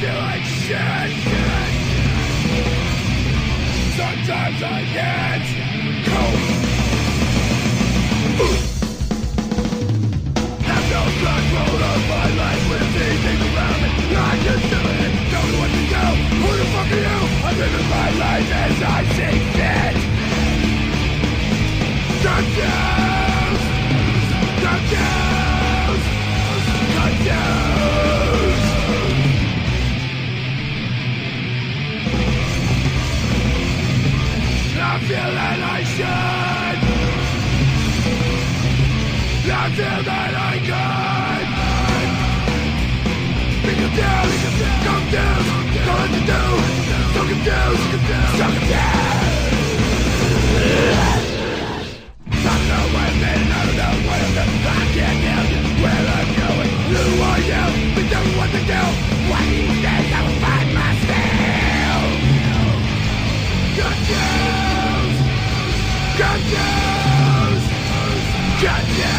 doing shit. Sometimes I can't cope. Have no control of my life with these things around me. I'm just doing it. Tell me what to do. Who the fuck are you? I'm living my life as I see fit. Sometimes. I feel that I could. Be confused, confused, what to. So confused, so confused. Good news!